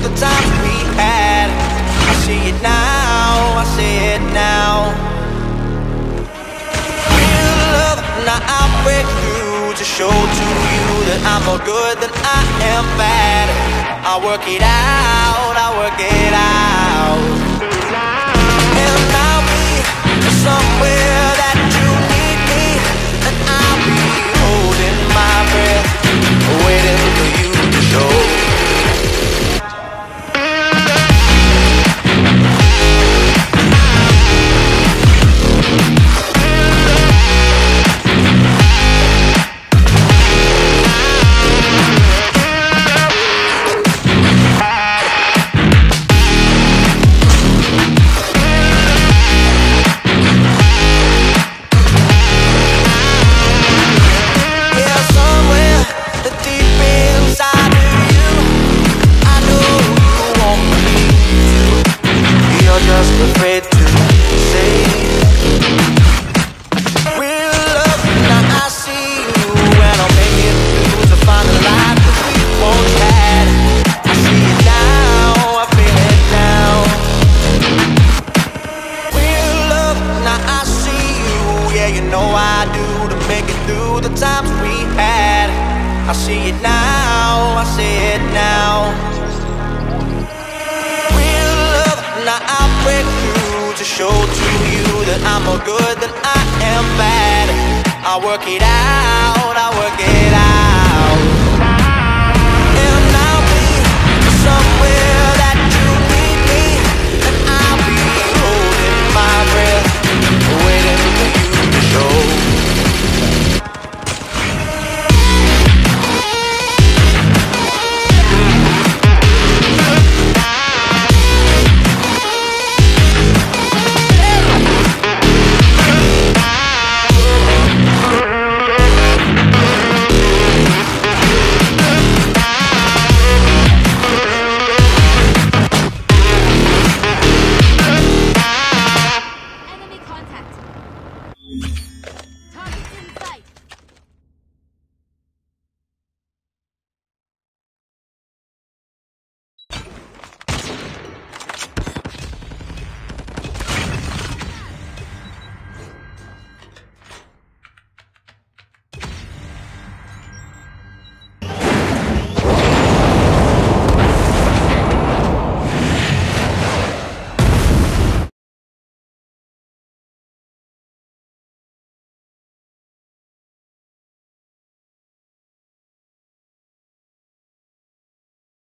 the times we had. I see it now, I see it now. Real love, now I break through to show to you that I'm more good than I am bad. I work it out, I work it out. Know I do to make it through the times we had. I see it now, I see it now. Real love, now I break through to show to you that I'm more good than I am bad. I work it out, I work it out.